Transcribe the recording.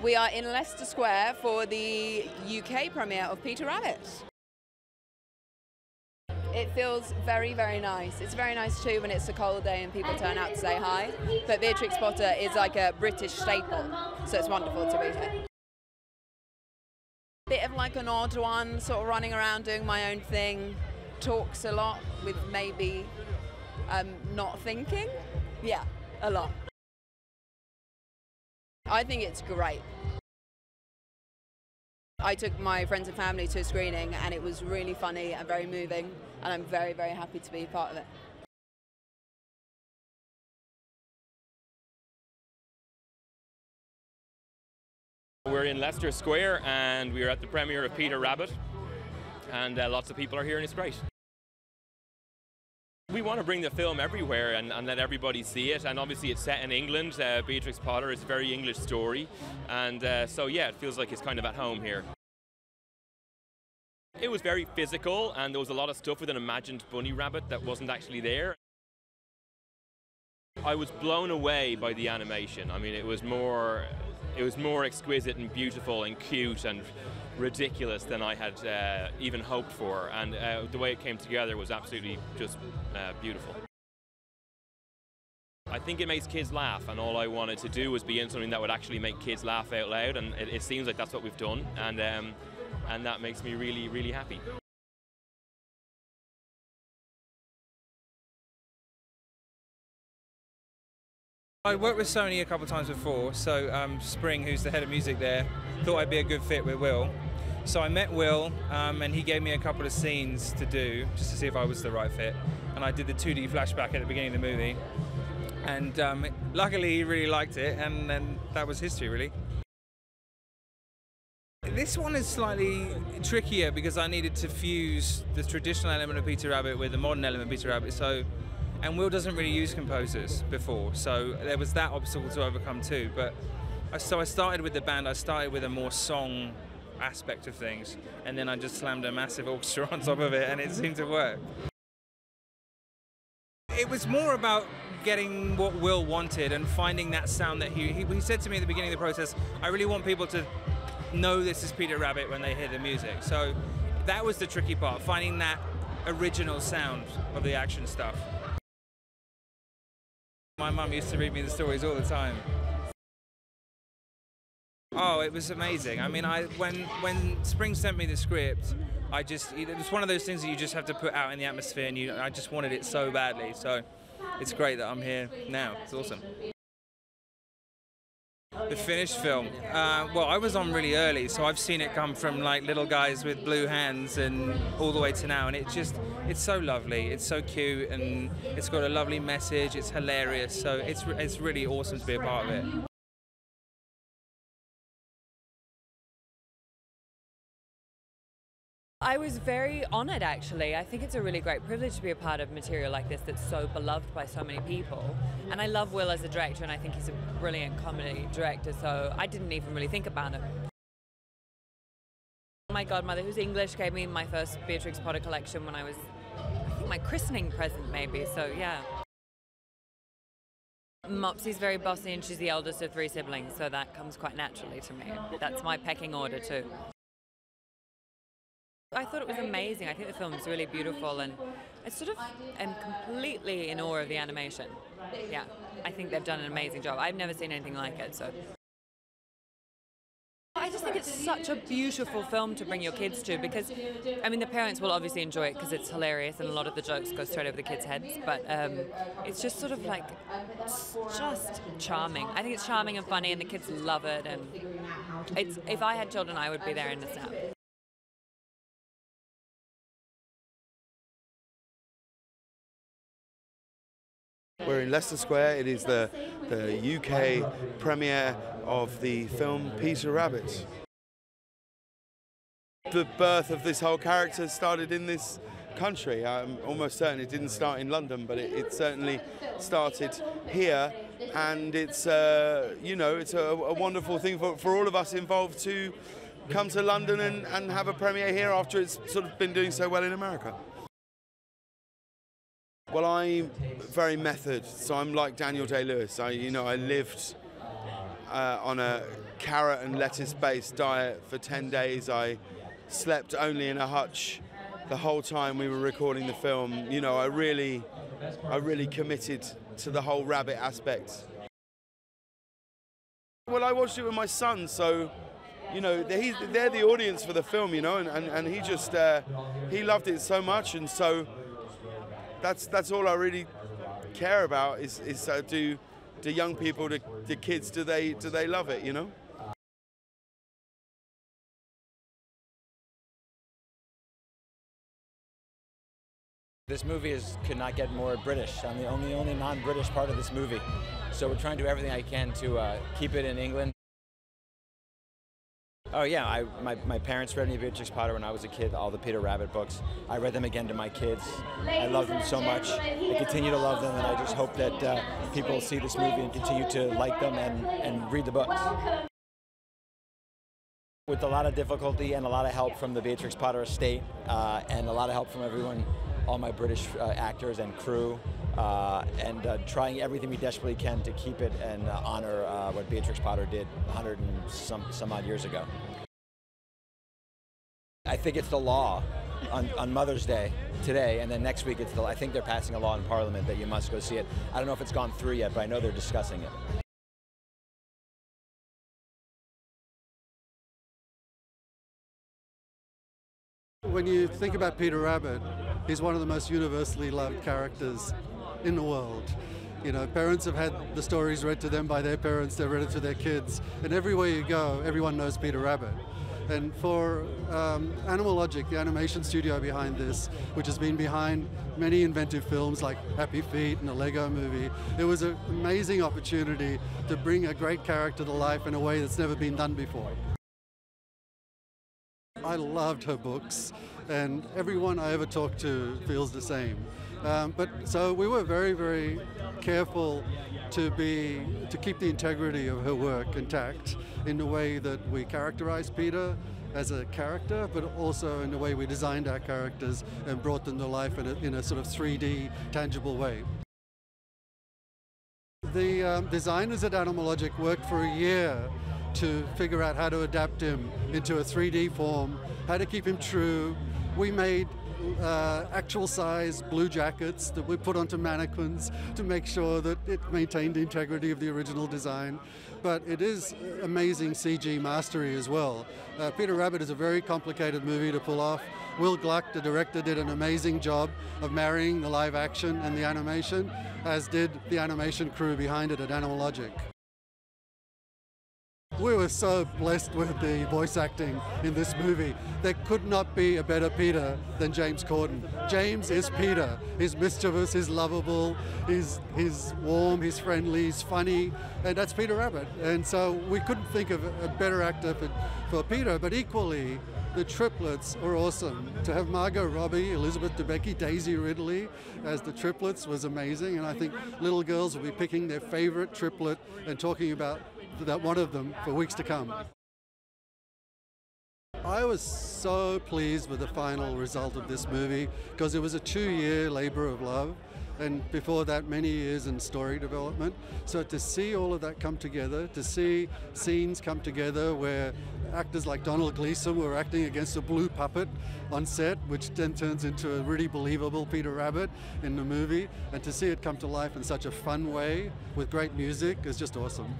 We are in Leicester Square for the UK premiere of Peter Rabbit. It feels very, very nice. It's very nice too when it's a cold day and people turn out to say hi. But Beatrix Potter is like a British staple, so it's wonderful to be here. Bit of like an odd one, sort of running around doing my own thing, talks a lot with maybe um, not thinking. Yeah, a lot. I think it's great. I took my friends and family to a screening and it was really funny and very moving and I'm very, very happy to be part of it. We're in Leicester Square and we're at the premiere of Peter Rabbit and uh, lots of people are here and it's great. We want to bring the film everywhere and, and, let everybody see it. And obviously, it's set in England. Uh, Beatrix Potter is a very English story. And uh, so, yeah, it feels like it's kind of at home here. It was very physical, and there was a lot of stuff with an imagined bunny rabbit that wasn't actually there. I was blown away by the animation. I mean, it was more, it was more exquisite and beautiful and cute and ridiculous than I had uh, even hoped for. And uh, the way it came together was absolutely just uh, beautiful. I think it makes kids laugh, and all I wanted to do was be in something that would actually make kids laugh out loud, and it, it seems like that's what we've done, and um, and that makes me really, really happy. I worked with Sony a couple of times before, so um, Spring, who's the head of music there, thought I'd be a good fit with Will. So I met Will, um, and he gave me a couple of scenes to do just to see if I was the right fit. And I did the 2D flashback at the beginning of the movie, and um, luckily he really liked it, and then that was history, really. This one is slightly trickier because I needed to fuse the traditional element of Peter Rabbit with the modern element of Peter Rabbit. So, and Will doesn't really use composers before, so there was that obstacle to overcome too. But so I started with the band. I started with a more song aspect of things, and then I just slammed a massive orchestra on top of it, and it seemed to work. It was more about getting what Will wanted and finding that sound that he, he, he said to me at the beginning of the process. I really want people to know this is Peter Rabbit when they hear the music. So that was the tricky part, finding that original sound of the action stuff. My mum used to read me the stories all the time. Oh, it was amazing. I mean, I when when Spring sent me the script, I just it was one of those things that you just have to put out in the atmosphere, and you I just wanted it so badly. So it's great that I'm here now. It's awesome. The finished film. Uh, well, I was on really early, so I've seen it come from like little guys with blue hands and all the way to now, and it just it's so lovely. It's so cute, and it's got a lovely message. It's hilarious, so it's it's really awesome to be a part of it. I was very honoured actually. I think it's a really great privilege to be a part of material like this that's so beloved by so many people. And I love Will as a director and I think he's a brilliant comedy director, so I didn't even really think about it. My godmother, who's English, gave me my first Beatrix Potter collection when I was, I think my christening present maybe, so yeah. Mopsy's very bossy and she's the eldest of three siblings, so that comes quite naturally to me. That's my pecking order too. I thought it was amazing. I think the film is really beautiful and I sort of am completely in awe of the animation. Yeah, I think they've done an amazing job. I've never seen anything like it, so. I just think it's such a beautiful film to bring your kids to because, I mean, the parents will obviously enjoy it because it's hilarious and a lot of the jokes go straight over the kids' heads, but um, it's just sort of like, just charming. I think it's charming and funny and the kids love it and it's, if I had children, I would be there in the snap. We're in Leicester Square. It is the, the UK premiere of the film Peter Rabbit. The birth of this whole character started in this country. I'm almost certain it didn't start in London, but it, it certainly started here. And it's, uh, you know, it's a, a wonderful thing for, for all of us involved to come to London and, and have a premiere here after it's sort of been doing so well in America. Well, I'm very method, so I'm like Daniel Day Lewis. I, you know, I lived uh, on a carrot and lettuce based diet for 10 days. I slept only in a hutch the whole time we were recording the film. You know, I really, I really committed to the whole rabbit aspect. Well, I watched it with my son, so you know they're, they're the audience for the film, you know, and, and, and he just uh, he loved it so much, and so that's that's all I really care about is is uh, do do young people, the, the kids, do they do they love it, you know? This movie is could not get more British. I'm the only only non-British part of this movie, so we're trying to do everything I can to uh, keep it in England. Oh yeah, I, my, my parents read me Beatrix Potter when I was a kid, all the Peter Rabbit books. I read them again to my kids. I love them so much. I continue to love them, and I just hope that uh, people see this movie and continue to like them and, and read the books. With a lot of difficulty and a lot of help from the Beatrix Potter estate, uh, and a lot of help from everyone all my British uh, actors and crew, uh, and uh, trying everything we desperately can to keep it and uh, honor uh, what Beatrix Potter did 100 and some, some odd years ago. I think it's the law on, on, Mother's Day today, and then next week it's the, I think they're passing a law in Parliament that you must go see it. I don't know if it's gone through yet, but I know they're discussing it. When you think about Peter Rabbit, he's one of the most universally loved characters in the world. You know, parents have had the stories read to them by their parents, they've read it to their kids, and everywhere you go, everyone knows Peter Rabbit. And for um, Animal Logic, the animation studio behind this, which has been behind many inventive films like Happy Feet and the Lego movie, it was an amazing opportunity to bring a great character to life in a way that's never been done before. I loved her books, and everyone I ever talked to feels the same. Um, but so we were very, very careful to be to keep the integrity of her work intact in the way that we characterized Peter as a character, but also in the way we designed our characters and brought them to life in a, in a sort of 3D, tangible way. The um, designers at Animal Logic worked for a year to figure out how to adapt him into a 3D form, how to keep him true. We made uh, actual size blue jackets that we put onto mannequins to make sure that it maintained the integrity of the original design. But it is amazing CG mastery as well. Uh, Peter Rabbit is a very complicated movie to pull off. Will Gluck, the director, did an amazing job of marrying the live action and the animation, as did the animation crew behind it at Animal Logic. We were so blessed with the voice acting in this movie. There could not be a better Peter than James Corden. James is Peter. He's mischievous, he's lovable, he's, he's warm, he's friendly, he's funny, and that's Peter Rabbit. And so we couldn't think of a better actor for, for Peter, but equally, the triplets are awesome. To have Margot Robbie, Elizabeth Debicki, Daisy Ridley as the triplets was amazing, and I think little girls will be picking their favorite triplet and talking about that one of them for weeks to come. I was so pleased with the final result of this movie because it was a two year labor of love and before that many years in story development. So to see all of that come together, to see scenes come together where actors like Domhnall Gleeson were acting against a blue puppet on set, which then turns into a really believable Peter Rabbit in the movie, and to see it come to life in such a fun way with great music is just awesome.